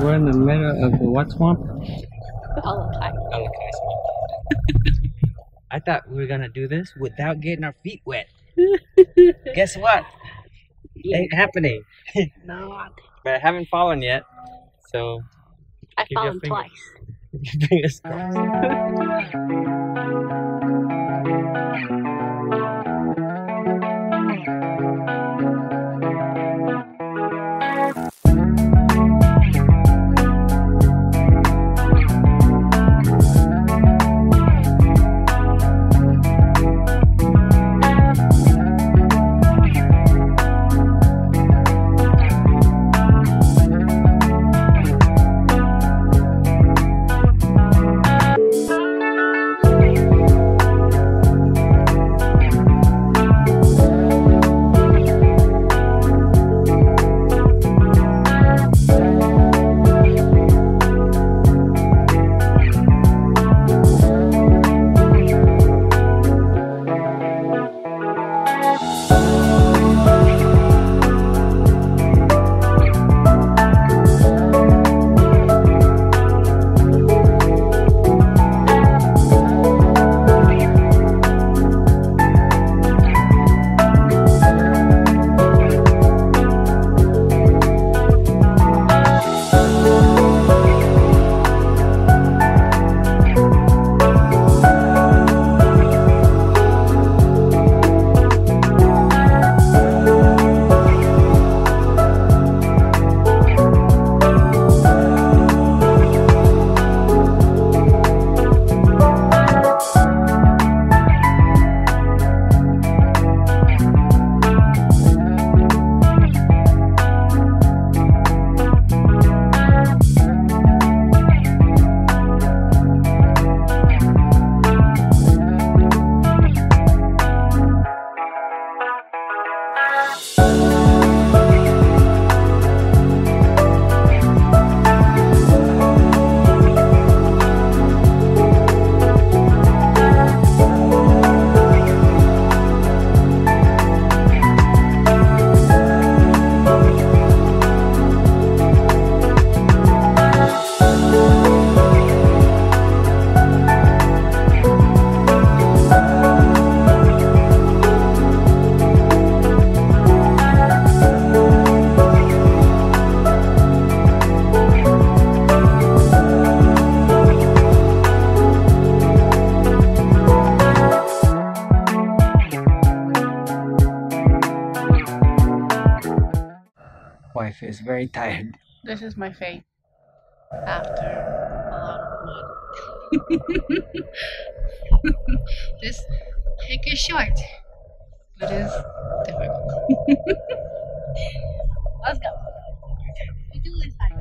We're in the middle of the what swamp? Alakai. Alakai swamp. I thought we were gonna do this without getting our feet wet. Guess what? Ain't happening. No, But I haven't fallen yet, so I Keep your found finger- twice. fingers crossed. Wife is very tired. This is my fate after a lot of mud. this hike is short, but is difficult. Let's go. We do this side.